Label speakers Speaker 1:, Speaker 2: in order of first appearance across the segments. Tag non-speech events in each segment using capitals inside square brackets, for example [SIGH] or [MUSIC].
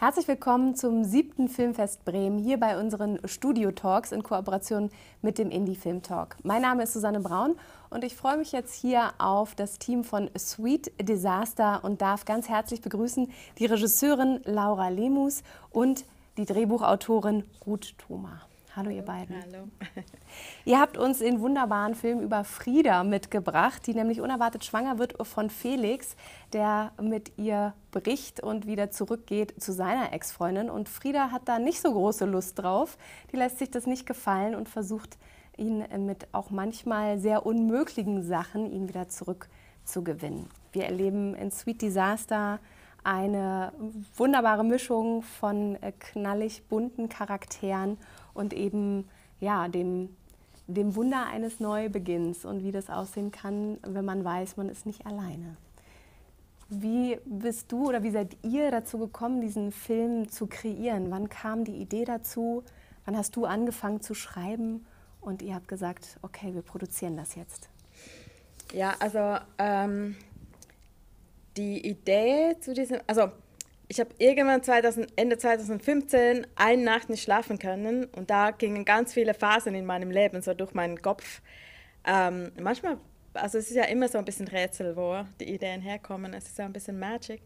Speaker 1: Herzlich willkommen zum siebten Filmfest Bremen hier bei unseren Studio Talks in Kooperation mit dem Indie Film Talk. Mein Name ist Susanne Braun und ich freue mich jetzt hier auf das Team von Sweet Disaster und darf ganz herzlich begrüßen die Regisseurin Laura Lemus und die Drehbuchautorin Ruth Thoma. Hallo ihr beiden.
Speaker 2: Hallo. [LAUGHS]
Speaker 1: Ihr habt uns den wunderbaren Film über Frieda mitgebracht, die nämlich unerwartet schwanger wird von Felix, der mit ihr bricht und wieder zurückgeht zu seiner Ex-Freundin. Und Frieda hat da nicht so große Lust drauf. Die lässt sich das nicht gefallen und versucht ihn mit auch manchmal sehr unmöglichen Sachen ihn wieder zurückzugewinnen. Wir erleben in Sweet Disaster eine wunderbare Mischung von knallig bunten Charakteren und eben ja, dem, dem Wunder eines Neubeginns und wie das aussehen kann, wenn man weiß, man ist nicht alleine. Wie bist du oder wie seid ihr dazu gekommen, diesen Film zu kreieren? Wann kam die Idee dazu? Wann hast du angefangen zu schreiben und ihr habt gesagt, okay, wir produzieren das jetzt?
Speaker 2: Ja, also ähm, die Idee zu diesem, also ich habe irgendwann 2000, Ende 2015 eine Nacht nicht schlafen können und da gingen ganz viele Phasen in meinem Leben so durch meinen Kopf. Ähm, manchmal, also es ist ja immer so ein bisschen Rätsel, wo die Ideen herkommen. Es ist ja ein bisschen Magic.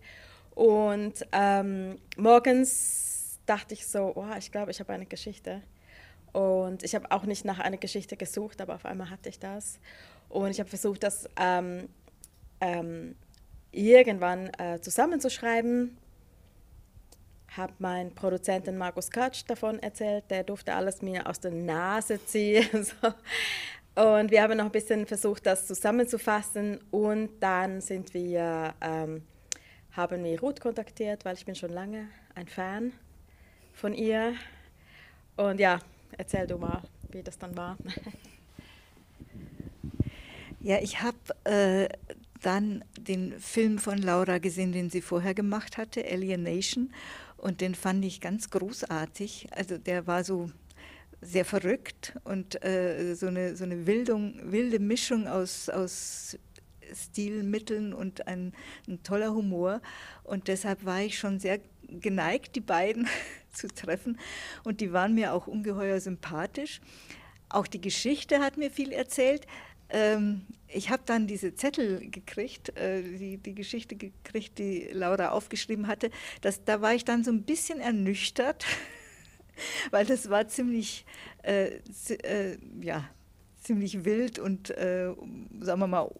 Speaker 2: Und ähm, morgens dachte ich so, oh, ich glaube, ich habe eine Geschichte. Und ich habe auch nicht nach einer Geschichte gesucht, aber auf einmal hatte ich das. Und ich habe versucht, das ähm, ähm irgendwann äh, zusammenzuschreiben habe mein Produzenten Markus Katsch davon erzählt, der durfte alles mir aus der Nase ziehen. [LAUGHS] Und wir haben noch ein bisschen versucht, das zusammenzufassen und dann sind wir, ähm, haben wir Ruth kontaktiert, weil ich bin schon lange ein Fan von ihr. Und ja, erzähl du mal, wie das dann war. [LAUGHS]
Speaker 3: Ja, ich habe äh, dann den Film von Laura gesehen, den sie vorher gemacht hatte, Alienation. Und den fand ich ganz großartig. Also der war so sehr verrückt und äh, so, eine, so eine Wildung, wilde Mischung aus, aus Stilmitteln und ein, ein, toller Humor. Und deshalb war ich schon sehr geneigt, die beiden [LAUGHS] zu treffen. Und die waren mir auch ungeheuer sympathisch. Auch die Geschichte hat mir viel erzählt. Ähm, ich habe dann diese Zettel gekriegt, äh, die, die Geschichte gekriegt, die Laura aufgeschrieben hatte. Das, da war ich dann so ein bisschen ernüchtert, [LAUGHS] weil das war ziemlich, äh, äh, ja, ziemlich wild und, äh, sagen wir mal,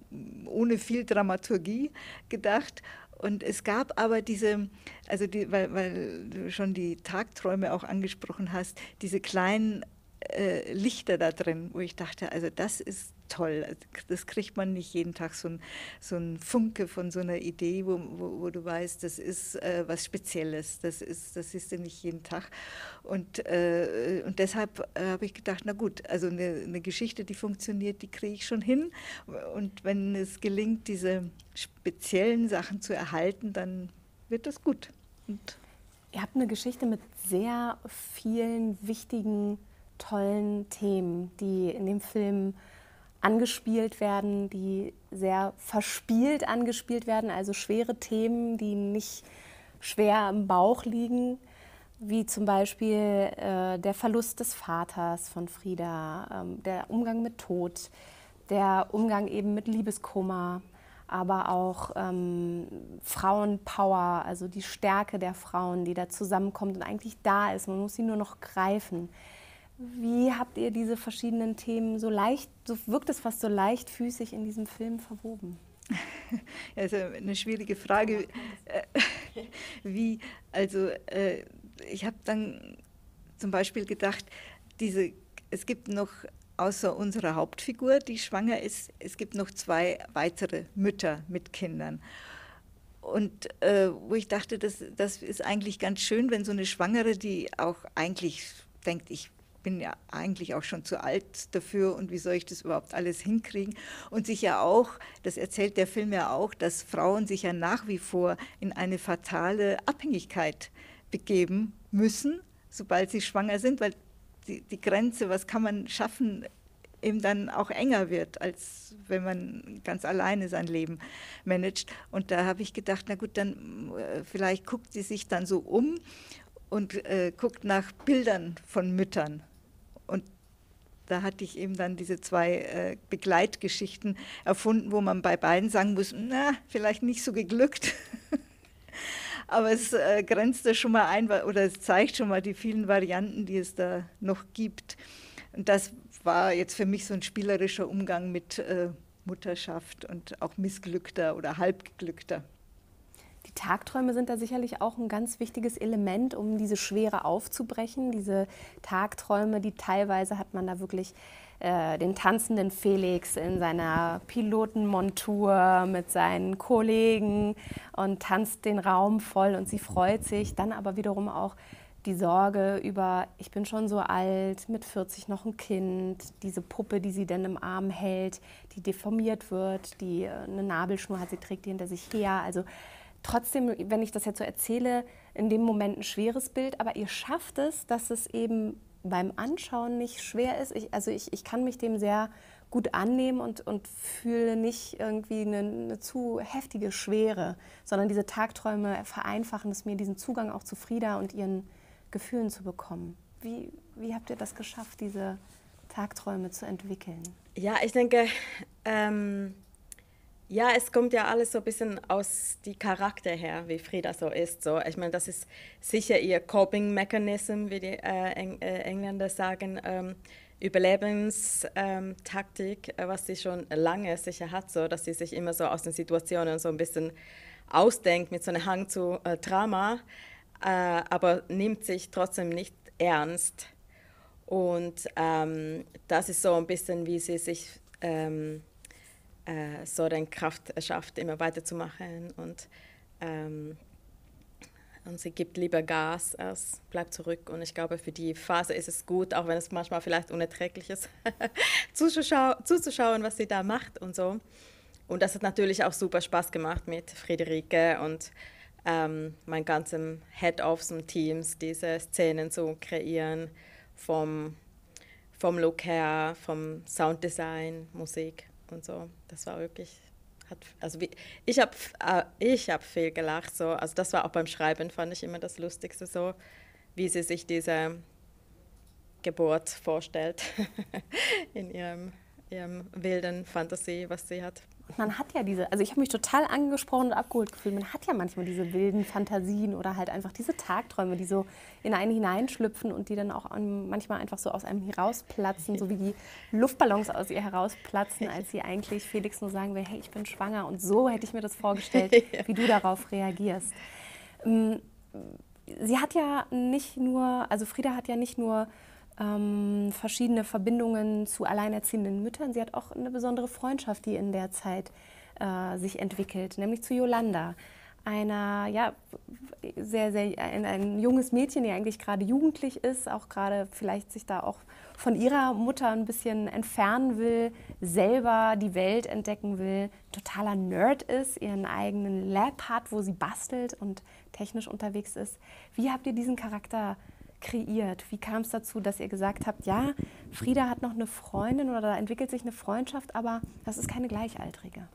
Speaker 3: ohne viel Dramaturgie gedacht. Und es gab aber diese, also die, weil, weil du schon die Tagträume auch angesprochen hast, diese kleinen äh, Lichter da drin, wo ich dachte, also das ist toll. Das kriegt man nicht jeden Tag so ein, so ein Funke von so einer Idee, wo, wo, wo du weißt, das ist äh, was Spezielles. Das ist, das ist ja nicht jeden Tag. Und, äh, und deshalb äh, habe ich gedacht, na gut, also eine, eine Geschichte, die funktioniert, die kriege ich schon hin. Und wenn es gelingt, diese speziellen Sachen zu erhalten, dann wird das gut. Und
Speaker 1: Ihr habt eine Geschichte mit sehr vielen wichtigen, tollen Themen, die in dem Film angespielt werden, die sehr verspielt angespielt werden, also schwere Themen, die nicht schwer im Bauch liegen, wie zum Beispiel äh, der Verlust des Vaters von Frieda, ähm, der Umgang mit Tod, der Umgang eben mit Liebeskummer, aber auch ähm, Frauenpower, also die Stärke der Frauen, die da zusammenkommt und eigentlich da ist. Man muss sie nur noch greifen. Wie habt ihr diese verschiedenen Themen so leicht, so wirkt es fast so leichtfüßig in diesem Film verwoben? [LAUGHS]
Speaker 3: Also eine schwierige Frage. [LAUGHS] Wie, also äh, ich habe dann zum Beispiel gedacht, diese, es gibt noch außer unserer Hauptfigur, die schwanger ist, es gibt noch zwei weitere Mütter mit Kindern. Und äh, wo ich dachte, das, das ist eigentlich ganz schön, wenn so eine Schwangere, die auch eigentlich denkt, ich bin ja eigentlich auch schon zu alt dafür und wie soll ich das überhaupt alles hinkriegen? Und sich ja auch, das erzählt der Film ja auch, dass Frauen sich ja nach wie vor in eine fatale Abhängigkeit begeben müssen, sobald sie schwanger sind, weil die, die Grenze, was kann man schaffen eben dann auch enger wird, als wenn man ganz alleine sein Leben managt. Und da habe ich gedacht, na gut, dann äh, vielleicht guckt sie sich dann so um und äh, guckt nach Bildern von Müttern. Da hatte ich eben dann diese zwei äh, Begleitgeschichten erfunden, wo man bei beiden sagen muss, na, vielleicht nicht so geglückt. [LAUGHS] Aber es äh, grenzt da schon mal ein oder es zeigt schon mal die vielen Varianten, die es da noch gibt. Und das war jetzt für mich so ein spielerischer Umgang mit äh, Mutterschaft und auch missglückter oder halbgeglückter.
Speaker 1: Tagträume sind da sicherlich auch ein ganz wichtiges Element, um diese Schwere aufzubrechen. Diese Tagträume, die teilweise hat man da wirklich äh, den tanzenden Felix in seiner Pilotenmontur mit seinen Kollegen und tanzt den Raum voll und sie freut sich. Dann aber wiederum auch die Sorge über, ich bin schon so alt, mit 40 noch ein Kind, diese Puppe, die sie dann im Arm hält, die deformiert wird, die äh, eine Nabelschnur hat, sie trägt die hinter sich her. Also trotzdem, wenn ich das jetzt so erzähle, in dem Moment ein schweres Bild, aber ihr schafft es, dass es eben beim Anschauen nicht schwer ist. Ich, also ich, ich kann mich dem sehr gut annehmen und, und fühle nicht irgendwie eine, eine, zu heftige Schwere, sondern diese Tagträume vereinfachen es mir, diesen Zugang auch zu Frieda und ihren Gefühlen zu bekommen. Wie, wie habt ihr das geschafft, diese Tagträume zu entwickeln?
Speaker 2: Ja, ich denke, ähm, ja, es kommt ja alles so ein bisschen aus die Charakter her, wie Frieda so ist. So, ich meine, das ist sicher ihr Coping-Mechanism, wie die äh, Eng äh, Engländer sagen, ähm, Überlebenstaktik, äh, was sie schon lange sicher hat, so, dass sie sich immer so aus den Situationen so ein bisschen ausdenkt mit so einem Hang zu äh, Drama äh, aber nimmt sich trotzdem nicht ernst. Und ähm, das ist so ein bisschen, wie sie sich ähm, äh, so den Kraft schafft, immer weiterzumachen. Und, ähm, und sie gibt lieber Gas als bleibt zurück. Und ich glaube, für die Phase ist es gut, auch wenn es manchmal vielleicht unerträglich ist, [LAUGHS] zuzuschau zuzuschauen, was sie da macht und so. Und das hat natürlich auch super Spaß gemacht mit Friederike und ähm, mein ganzem Head-Offs und Teams diese Szenen zu kreieren, vom, vom Look her, vom Sounddesign, Musik und so. Das war wirklich, hat, also wie, ich habe äh, ich hab viel gelacht, so. also das war auch beim Schreiben, fand ich immer das Lustigste so, wie sie sich diese Geburt vorstellt [LAUGHS] in ihrem, ihrem wilden Fantasie, was sie hat
Speaker 1: man hat ja diese, also ich habe mich total angesprochen und abgeholt gefühlt. Man hat ja manchmal diese wilden Fantasien oder halt einfach diese Tagträume, die so in einen hineinschlüpfen und die dann auch manchmal einfach so aus einem herausplatzen, so wie die Luftballons aus ihr herausplatzen, als sie eigentlich Felix nur sagen will, hey, ich bin schwanger. Und so hätte ich mir das vorgestellt, [LAUGHS] wie du darauf reagierst. Ähm, sie hat ja nicht nur, also Frieda hat ja nicht nur ähm, verschiedene Verbindungen zu alleinerziehenden Müttern. Sie hat auch eine besondere Freundschaft, die in der Zeit äh, sich entwickelt, nämlich zu Yolanda, einer, ja, sehr, sehr, ein, ein, junges Mädchen, die eigentlich gerade jugendlich ist, auch gerade vielleicht sich da auch von ihrer Mutter ein bisschen entfernen will, selber die Welt entdecken will, totaler Nerd ist, ihren eigenen Lab hat, wo sie bastelt und technisch unterwegs ist. Wie habt ihr diesen Charakter kreiert? Wie kam es dazu, dass ihr gesagt habt, ja, Frieda hat noch eine Freundin oder da entwickelt sich eine Freundschaft, aber das ist keine Gleichaltrige?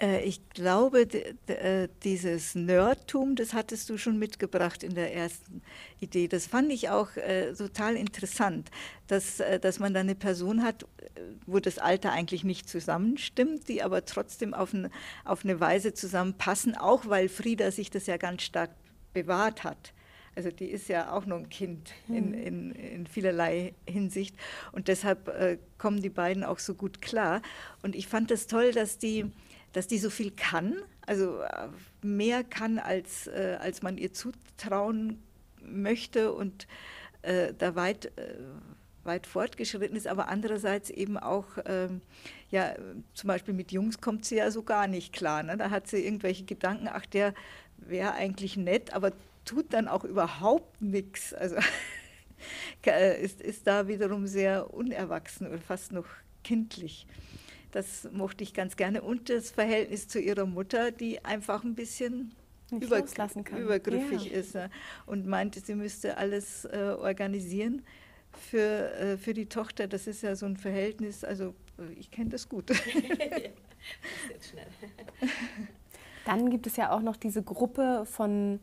Speaker 3: Äh, ich glaube, äh, dieses Nerdtum, das hattest du schon mitgebracht in der ersten Idee. Das fand ich auch äh, total interessant, dass, dass man da eine Person hat, wo das Alter eigentlich nicht zusammenstimmt, die aber trotzdem auf, ein, auf eine Weise zusammenpassen, auch weil Frieda sich das ja ganz stark bewahrt hat. Also die ist ja auch nur ein Kind in, mhm. in, in vielerlei Hinsicht. Und deshalb äh, kommen die beiden auch so gut klar. Und ich fand das toll, dass die, dass die so viel kann, also äh, mehr kann, als, äh, als man ihr zutrauen möchte und äh, da weit, äh, weit fortgeschritten ist, aber andererseits eben auch, ähm, ja, zum Beispiel mit Jungs kommt sie ja so gar nicht klar. Ne? Da hat sie irgendwelche Gedanken, ach, der wäre eigentlich nett, aber tut dann auch überhaupt nichts. Also [LAUGHS] ist, ist da wiederum sehr unerwachsen und fast noch kindlich. Das mochte ich ganz gerne. Und das Verhältnis zu ihrer Mutter, die einfach ein bisschen über, übergriffig ja. ist und meinte, sie müsste alles äh, organisieren für, äh, für die Tochter, das ist ja so ein Verhältnis, also äh, ich kenne das gut. [LAUGHS] [LAUGHS]
Speaker 1: Dann gibt es ja auch noch diese Gruppe von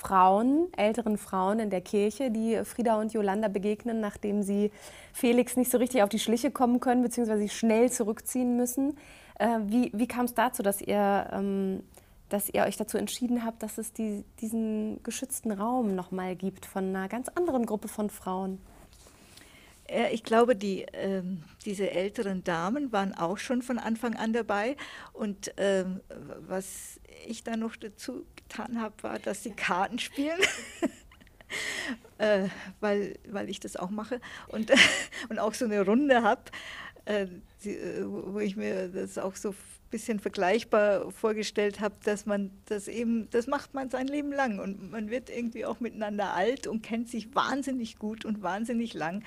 Speaker 1: Frauen, älteren Frauen in der Kirche, die Frieda und Jolanda begegnen, nachdem sie Felix nicht so richtig auf die Schliche kommen können, beziehungsweise sich schnell zurückziehen müssen. Äh, wie wie kam es dazu, dass ihr, ähm, dass ihr euch dazu entschieden habt, dass es die, diesen geschützten Raum nochmal gibt von einer ganz anderen Gruppe von Frauen?
Speaker 3: Ich glaube, die, äh, diese älteren Damen waren auch schon von Anfang an dabei. Und äh, was ich da noch dazu getan habe, war, dass sie Karten spielen. [LAUGHS] äh, weil, weil ich das auch mache und, [LAUGHS] und auch so eine Runde habe, äh, äh, wo ich mir das auch so ein bisschen vergleichbar vorgestellt habe, dass man das eben, das macht man sein Leben lang und man wird irgendwie auch miteinander alt und kennt sich wahnsinnig gut und wahnsinnig lang.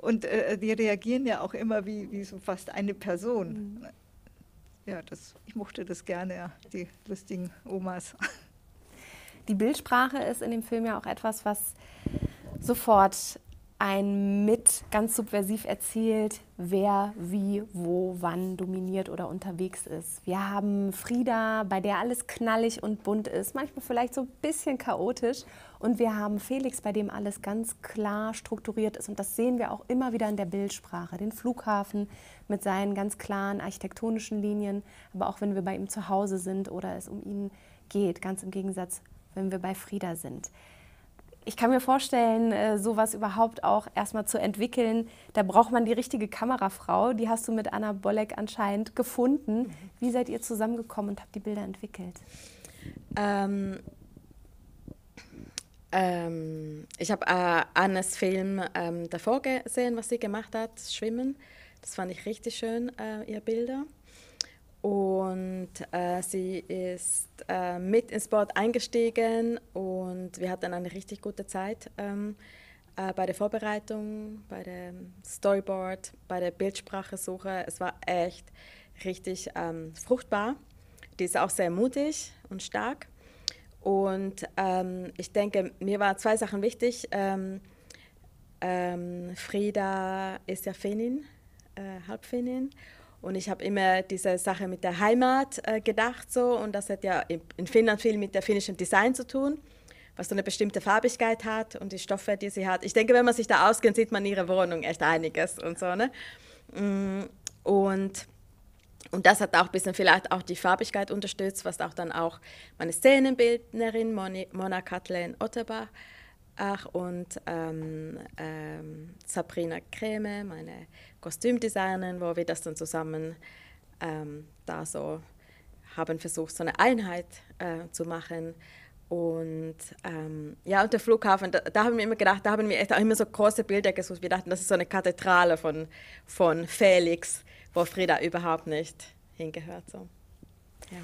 Speaker 3: Und äh, die reagieren ja auch immer wie, wie so fast eine Person. Mhm. Ja, das, ich mochte das gerne, ja, die lustigen Omas.
Speaker 1: Die Bildsprache ist in dem Film ja auch etwas, was sofort ein mit ganz subversiv erzählt, wer wie, wo, wann dominiert oder unterwegs ist. Wir haben Frieda, bei der alles knallig und bunt ist, manchmal vielleicht so ein bisschen chaotisch. Und wir haben Felix, bei dem alles ganz klar strukturiert ist. Und das sehen wir auch immer wieder in der Bildsprache. Den Flughafen mit seinen ganz klaren architektonischen Linien, aber auch wenn wir bei ihm zu Hause sind oder es um ihn geht, ganz im Gegensatz, wenn wir bei Frieda sind ich kann mir vorstellen, äh, sowas überhaupt auch erstmal zu entwickeln, da braucht man die richtige Kamerafrau. Die hast du mit Anna Bolleck anscheinend gefunden. Mhm. Wie seid ihr zusammengekommen und habt die Bilder entwickelt?
Speaker 2: Ähm, ähm, ich habe äh, Annes Film ähm, davor gesehen, was sie gemacht hat, Schwimmen. Das fand ich richtig schön, äh, ihre Bilder. Und äh, sie ist äh, mit ins Board eingestiegen und wir hatten eine richtig gute Zeit ähm, äh, bei der Vorbereitung, bei dem Storyboard, bei der Bildsprachesuche. Es war echt richtig ähm, fruchtbar. Die ist auch sehr mutig und stark. Und ähm, ich denke, mir waren zwei Sachen wichtig. Ähm, ähm, Frieda ist ja Finnin, äh, Halbfinnin. Und ich habe immer diese Sache mit der Heimat äh, gedacht so und das hat ja in Finnland viel mit der finnischen Design zu tun, was so eine bestimmte Farbigkeit hat und die Stoffe, die sie hat. Ich denke, wenn man sich da auskennt, sieht man in ihrer Wohnung echt einiges und so. Ne? Mm, und, und das hat auch ein bisschen vielleicht auch die Farbigkeit unterstützt, was auch dann auch meine Szenenbildnerin Moni, Mona Kathleen Otterbach Ach, und ähm, ähm, Sabrina Kreme, meine Kostümdesignerin, wo wir das dann zusammen ähm, da so haben versucht, so eine Einheit äh, zu machen. Und ähm, ja, und der Flughafen, da, da, haben wir immer gedacht, da haben wir echt auch immer so große Bilder gesucht. Wir dachten, das ist so eine Kathedrale von, von Felix, wo Frieda überhaupt nicht hingehört. So.
Speaker 1: Ja.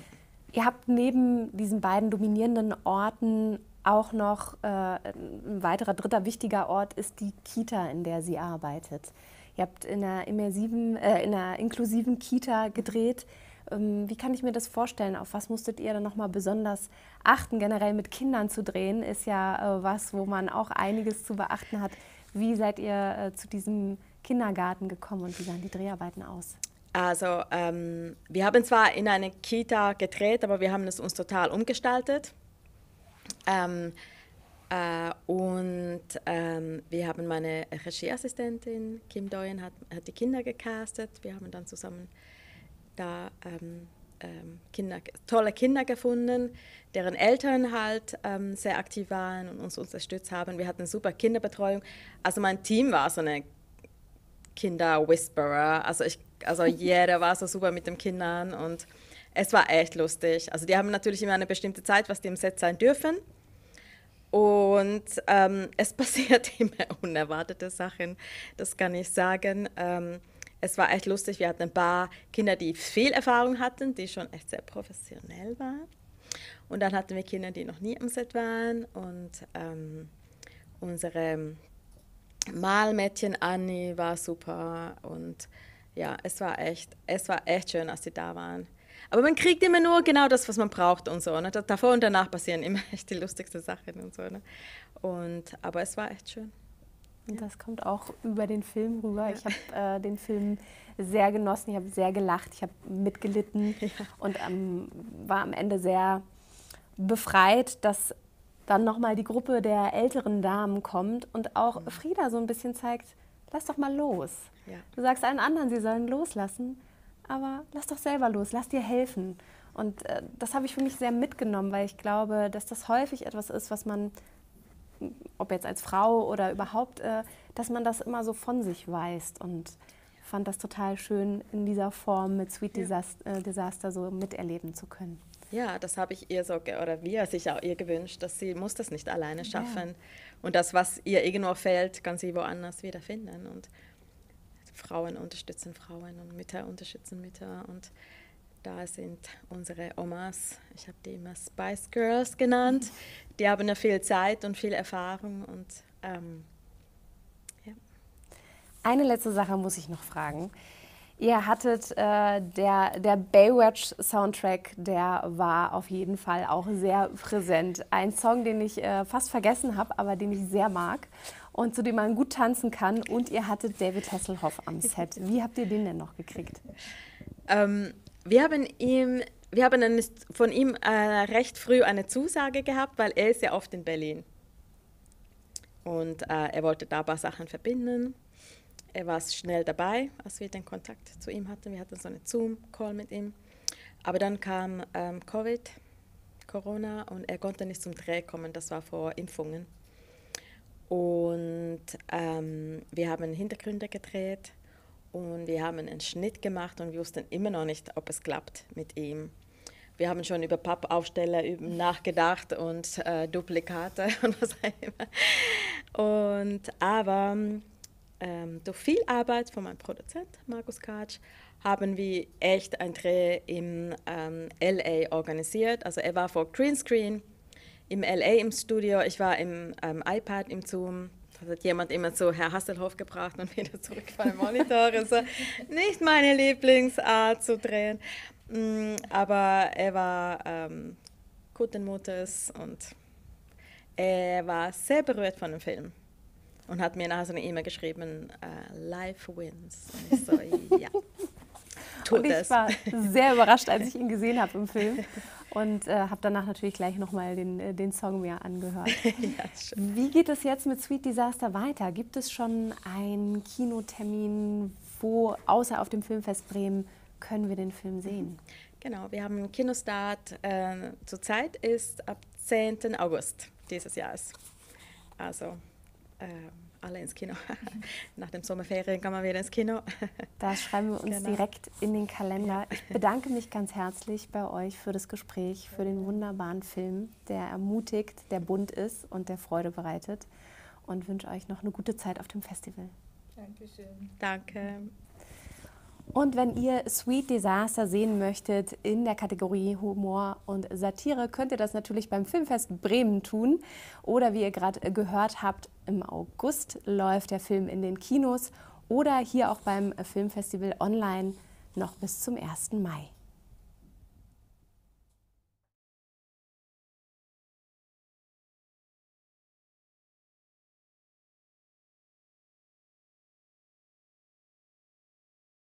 Speaker 1: Ihr habt neben diesen beiden dominierenden Orten auch noch äh, ein weiterer dritter wichtiger Ort ist die Kita, in der sie arbeitet. Ihr habt in einer immersiven, äh, in einer inklusiven Kita gedreht. Ähm, wie kann ich mir das vorstellen? Auf was musstet ihr dann nochmal besonders achten? Generell mit Kindern zu drehen ist ja äh, was, wo man auch einiges zu beachten hat. Wie seid ihr äh, zu diesem Kindergarten gekommen und wie sahen die Dreharbeiten aus?
Speaker 2: Also ähm, wir haben zwar in einer Kita gedreht, aber wir haben es uns total umgestaltet. Ähm, äh, und ähm, wir haben meine Regieassistentin Kim Doyen hat, hat die Kinder gecastet. Wir haben dann zusammen da ähm, ähm Kinder, tolle Kinder gefunden, deren Eltern halt ähm, sehr aktiv waren und uns unterstützt haben. Wir hatten super Kinderbetreuung. Also mein Team war so eine Kinder-Whisperer. Also, ich, also [LAUGHS] jeder war so super mit den Kindern und es war echt lustig. Also die haben natürlich immer eine bestimmte Zeit, was die im Set sein dürfen. Und ähm, [LAUGHS] es passiert [LAUGHS] immer unerwartete Sachen, das kann ich sagen. Ähm, es war echt lustig. Wir hatten ein paar Kinder, die viel Erfahrung hatten, die schon echt sehr professionell waren. Und dann hatten wir Kinder, die noch nie am Set waren. Und ähm, unsere Malmädchen Annie war super. Und ja, es war echt, es war echt schön, als sie da waren. Aber man kriegt immer nur genau das, was man braucht und so. Ne? Davor und danach passieren immer [LAUGHS] echt die lustigsten Sachen und so. Ne? Und, aber es war echt schön.
Speaker 1: Und das kommt auch über den Film rüber. Ich habe äh, den Film sehr genossen, ich habe sehr gelacht, ich habe mitgelitten [LAUGHS] ja. und ähm, war am Ende sehr befreit, dass dann nochmal die Gruppe der älteren Damen kommt und auch mhm. Frieda so ein bisschen zeigt, lass doch mal los. Ja. Du sagst allen anderen, sie sollen loslassen, aber lass doch selber los, lass dir helfen. Und äh, das habe ich für mich sehr mitgenommen, weil ich glaube, dass das häufig etwas ist, was man, ob jetzt als Frau oder überhaupt, äh, dass man das immer so von sich weist. Und fand das total schön, in dieser Form mit Sweet Disaster, äh, Disaster so miterleben zu können.
Speaker 2: Ja, das habe ich ihr so, oder wir sich auch ihr gewünscht, dass sie muss das nicht alleine schaffen. Ja. Und das, was ihr irgendwo fehlt, kann sie woanders wiederfinden. Und Frauen unterstützen Frauen und Mütter unterstützen Mütter. Und da sind unsere Omas, ich habe die immer Spice Girls genannt, die haben ja viel Zeit und viel Erfahrung. Und, ähm,
Speaker 1: ja. Eine letzte Sache muss ich noch fragen. Ihr hattet äh, der, der Baywatch-Soundtrack, der war auf jeden Fall auch sehr präsent. Ein Song, den ich äh, fast vergessen habe, aber den ich sehr mag und zu dem man gut tanzen kann. Und ihr hattet David Hasselhoff am Set. Wie habt ihr den denn noch gekriegt?
Speaker 2: Ähm, wir haben ihm wir haben von ihm äh, recht früh eine Zusage gehabt, weil er ist ja oft in Berlin. Und äh, er wollte da ein paar Sachen verbinden er war schnell dabei, als wir den Kontakt zu ihm hatten. Wir hatten so einen Zoom-Call mit ihm. Aber dann kam ähm, Covid, Corona und er konnte nicht zum Dreh kommen. Das war vor Impfungen. Und ähm, wir haben Hintergründe gedreht und wir haben einen Schnitt gemacht und wir wussten immer noch nicht, ob es klappt mit ihm. Wir haben schon über Pappaufsteller nachgedacht und äh, Duplikate [LAUGHS] und was auch immer. Und, aber ähm, durch viel Arbeit von meinem Produzent Markus Katsch haben wir echt ein Dreh im ähm, LA organisiert. Also er war vor Greenscreen im LA im Studio, ich war im ähm, iPad im Zoom. Da hat jemand immer so Herr Hasselhoff gebracht und [LAUGHS] wieder zurück den Monitor. Also nicht meine Lieblingsart zu drehen. Mm, aber er war ähm, guten Mutes und er war sehr berührt von dem Film und hat mir nachher so eine E-Mail geschrieben, uh, Life wins. Und ich so, [LAUGHS] ja.
Speaker 1: Tut und ich das. war sehr überrascht, als ich ihn gesehen habe im Film [LAUGHS] und äh, habe danach natürlich gleich nochmal den, äh, den Song mir angehört. [LAUGHS] ja, Wie geht es jetzt mit Sweet Disaster weiter? Gibt es schon einen Kinotermin, wo außer auf dem Filmfest Bremen können wir den Film sehen?
Speaker 2: Genau, wir haben einen Kinostart. Äh, zurzeit ist ab 10. August dieses Jahres. Also äh, alle ins Kino. [LAUGHS] Nach dem Sommerferien kann man wieder ins Kino. [LAUGHS]
Speaker 1: Das schreiben wir uns genau. direkt in den Kalender. Ich bedanke mich ganz herzlich bei euch für das Gespräch, für den wunderbaren Film, der ermutigt, der bunt ist und der Freude bereitet. Und wünsche euch noch eine gute Zeit auf dem Festival.
Speaker 2: Dankeschön. Danke.
Speaker 1: Und wenn ihr Sweet Disaster sehen möchtet in der Kategorie Humor und Satire, könnt ihr das natürlich beim Filmfest Bremen tun. Oder wie ihr gerade gehört habt, im August läuft der Film in den Kinos oder hier auch beim Filmfestival online noch bis zum 1. Mai.